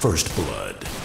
First Blood.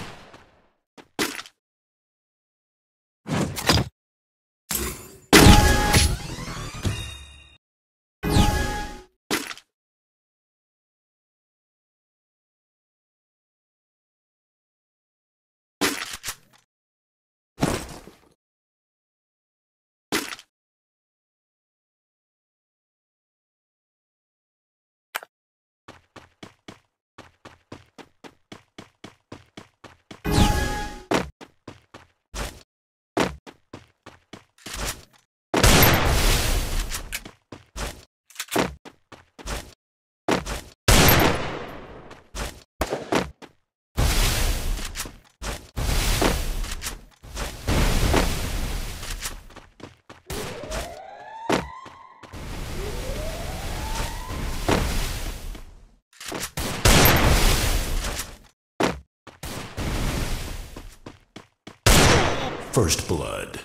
First Blood.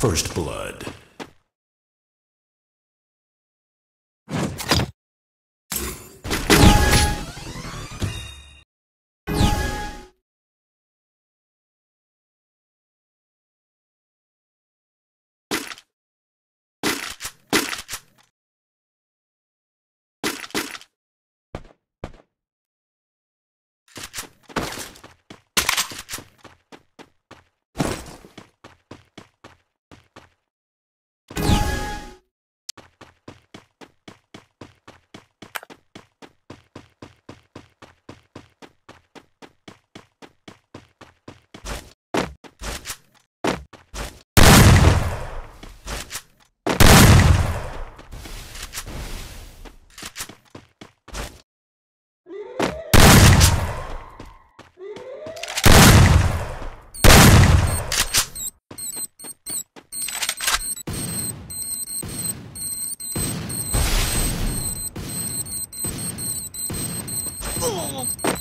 First blood. Oh!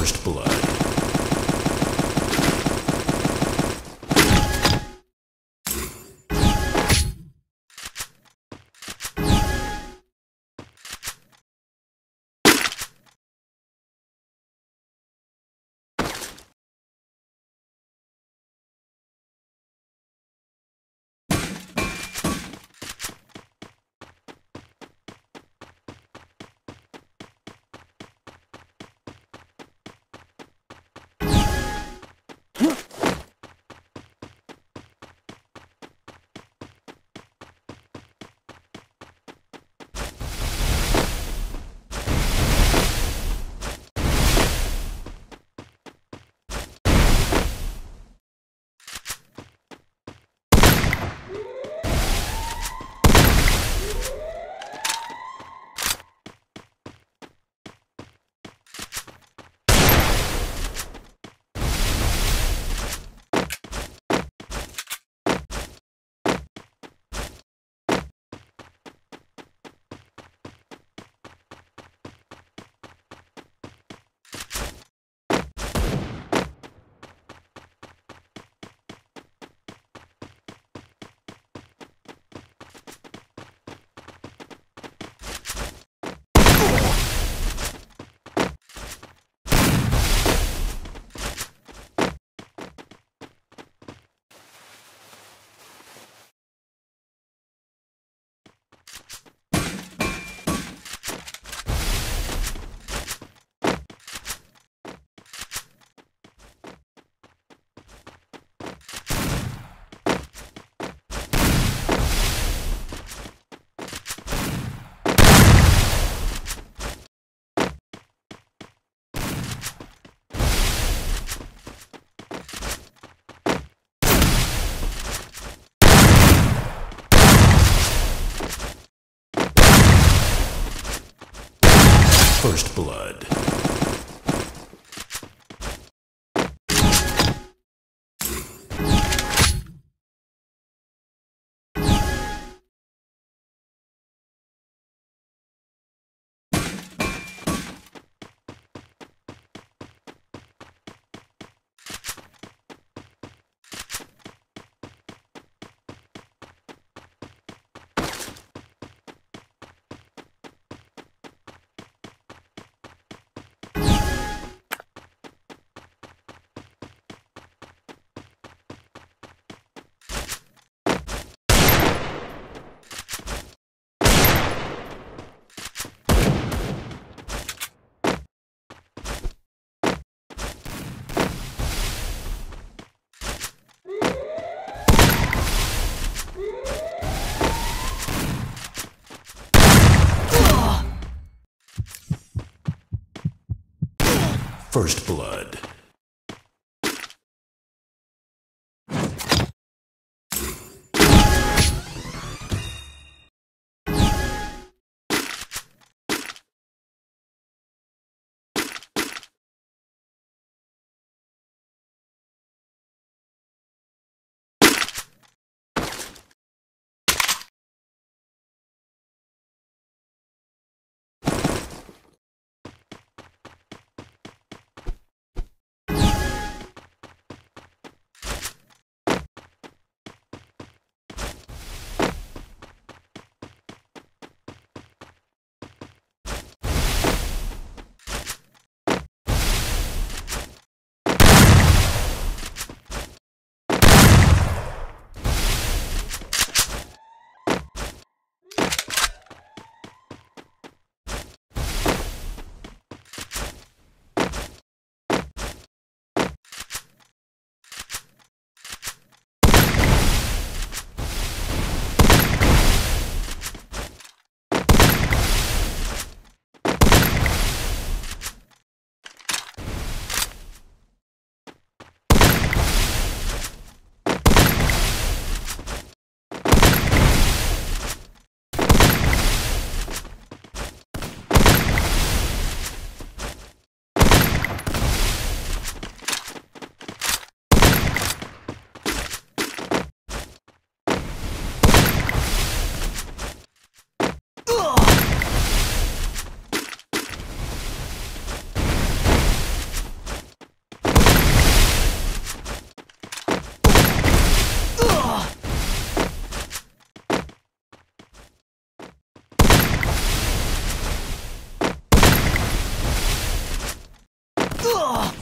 First blood. First blood. First blood.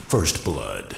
First blood.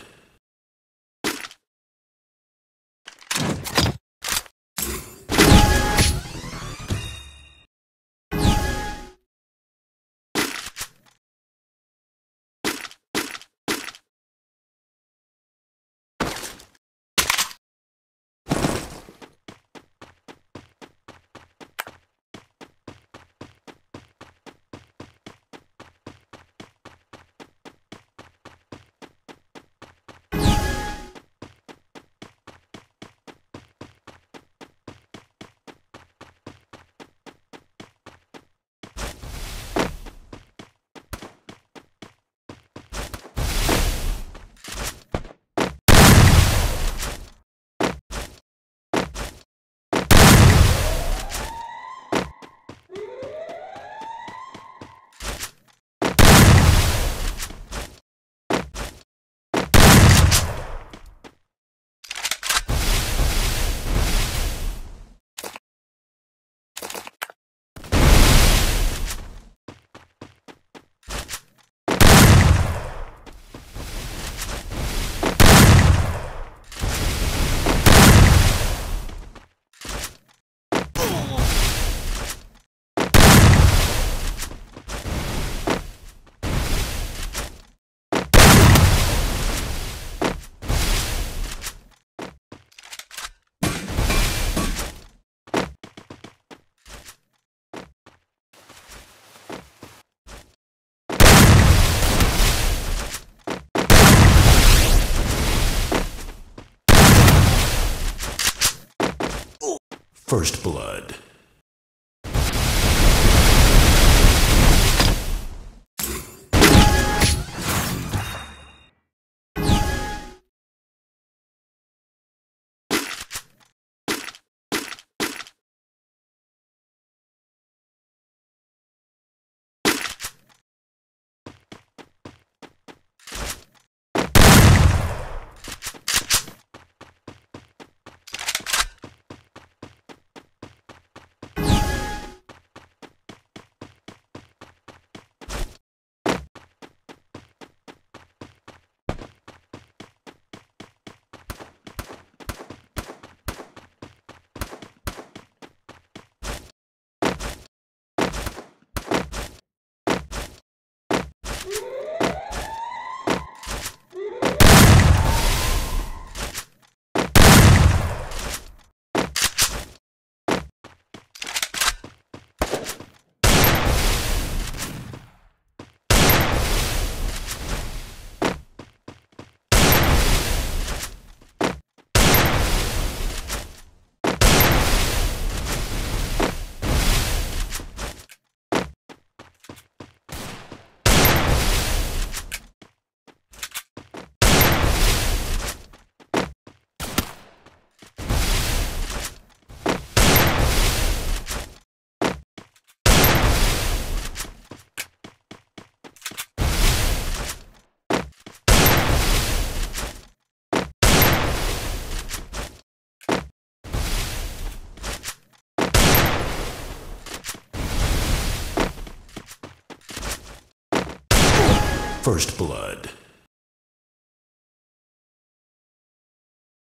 First blood. First blood.